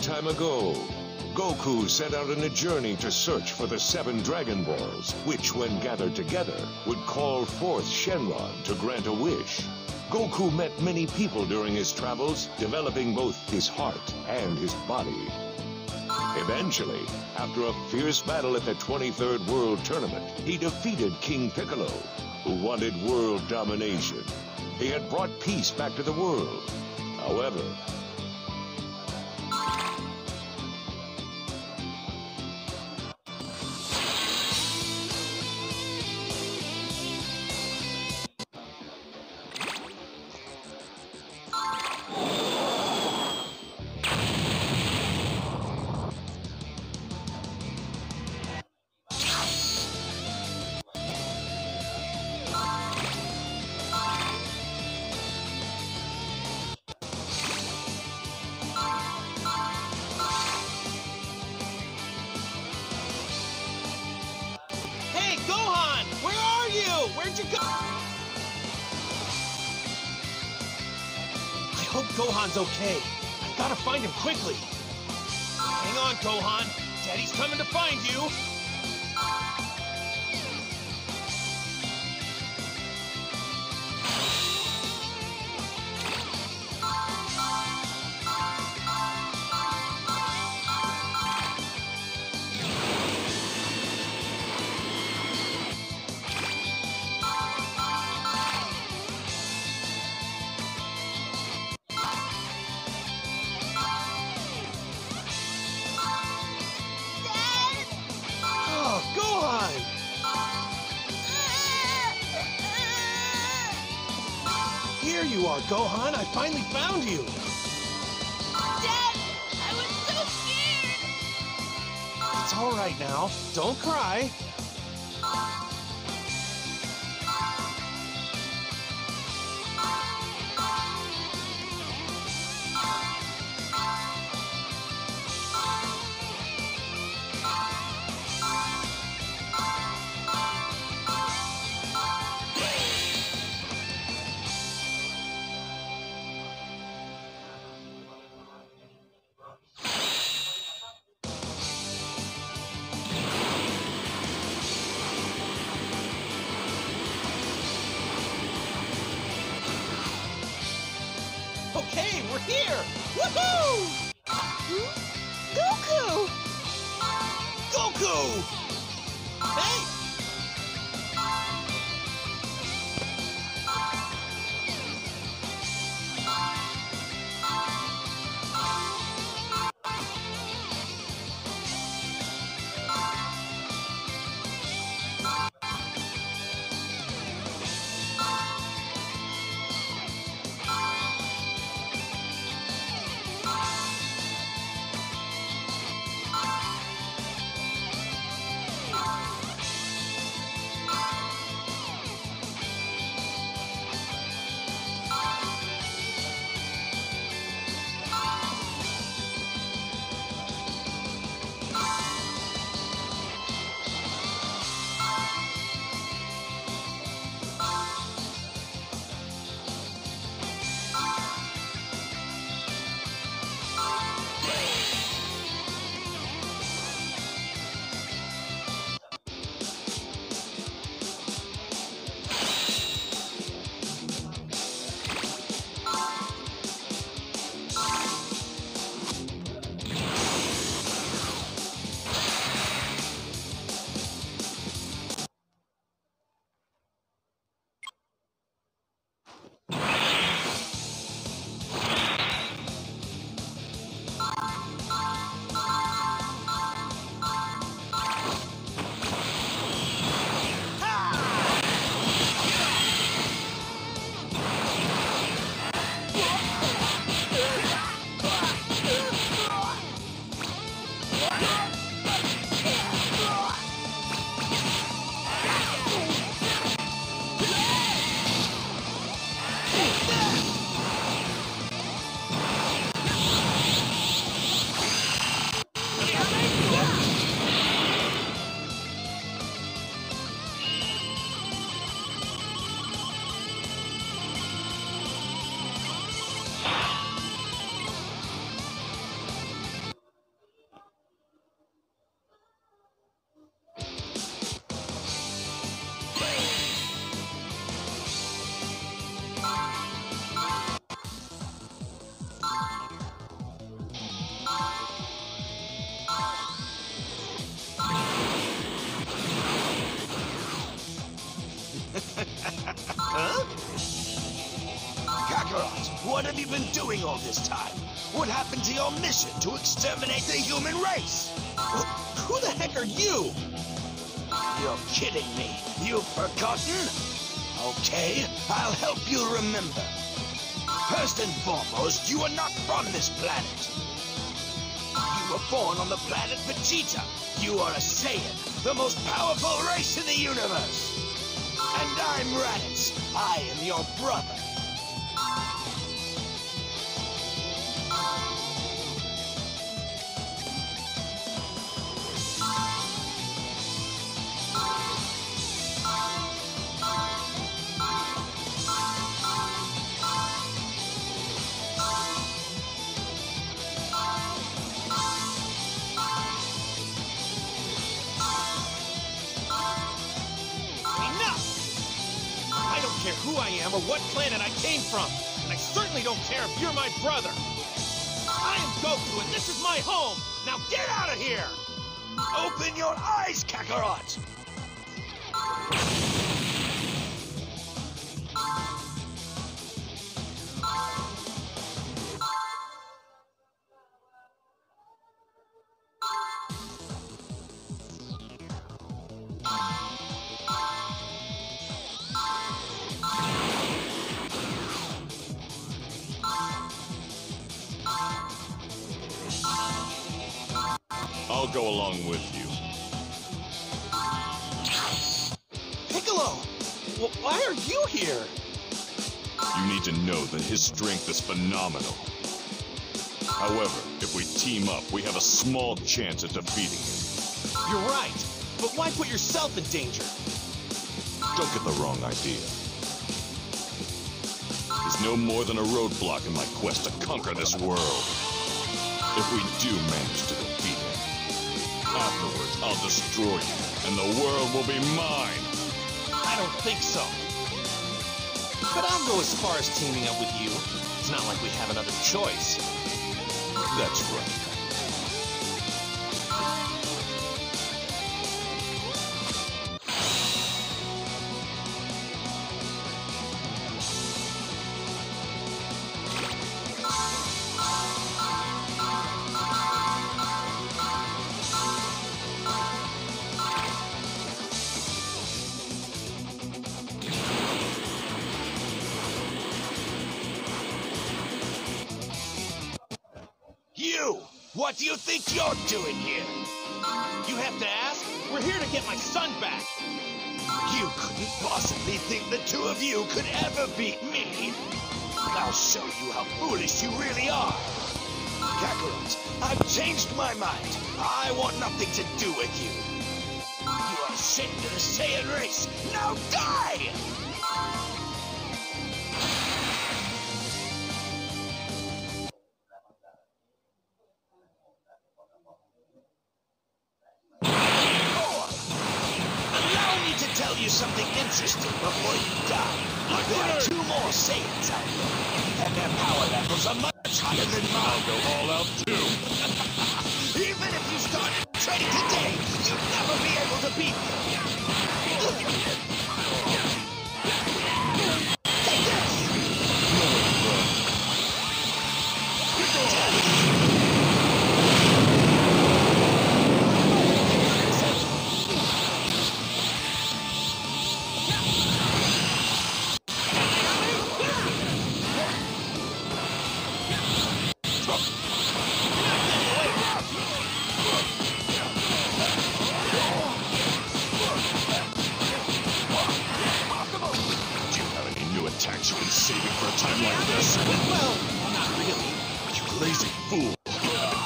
time ago, Goku set out on a journey to search for the seven Dragon Balls, which, when gathered together, would call forth Shenron to grant a wish. Goku met many people during his travels, developing both his heart and his body. Eventually, after a fierce battle at the 23rd World Tournament, he defeated King Piccolo, who wanted world domination. He had brought peace back to the world. However, hope Gohan's okay. I've gotta find him quickly. Hang on, Gohan. Daddy's coming to find you. Are, Gohan. I finally found you. Dad, I was so scared. It's all right now. Don't cry. Woohoo! Goku! Goku! Hey! What have you been doing all this time? What happened to your mission to exterminate the human race? Who the heck are you? You're kidding me. You've forgotten? Okay, I'll help you remember. First and foremost, you are not from this planet. You were born on the planet Vegeta. You are a Saiyan, the most powerful race in the universe. And I'm Raditz. I am your brother. Or what planet I came from, and I certainly don't care if you're my brother. I am Goku, and this is my home. Now get out of here! Open your eyes, Kakarot! I'll go along with you. Piccolo! Well, why are you here? You need to know that his strength is phenomenal. However, if we team up, we have a small chance at defeating him. You're right, but why put yourself in danger? Don't get the wrong idea. He's no more than a roadblock in my quest to conquer this world. If we do manage to afterwards I'll destroy you, and the world will be mine. I don't think so. But I'll go as far as teaming up with you. It's not like we have another choice. That's right. What do you think you're doing here? You have to ask? We're here to get my son back. You couldn't possibly think the two of you could ever beat me. I'll show you how foolish you really are. Kakarot, I've changed my mind. I want nothing to do with you. You are sent to the Saiyan race. Now die! Something interesting before you die. There are two more Saiyans out there, and their power levels are much higher than mine. I'll Go all out too. Even if you started training today, you'd never be able to beat me.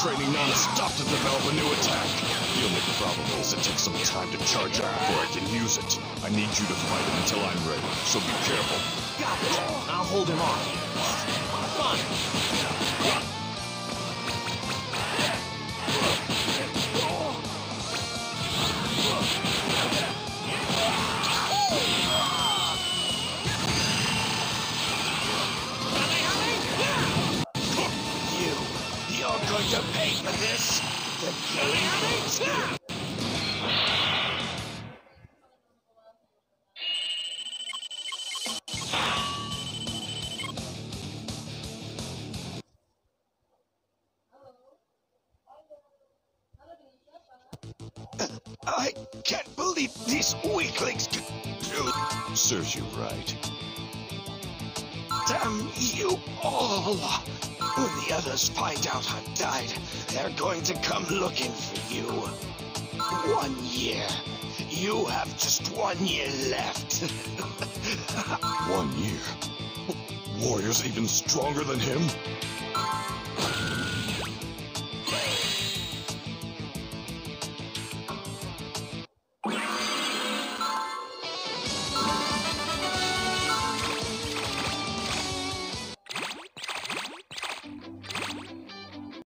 training non-stop to develop a new attack. The only problem is it takes some time to charge up before I can use it. I need you to fight him until I'm ready, so be careful. Got it. I'll hold him off. Fine. I can't believe these weaklings can do. Serves you right. Damn you all! When the others find out I've died, they're going to come looking for you. One year. You have just one year left. One year. Warriors even stronger than him?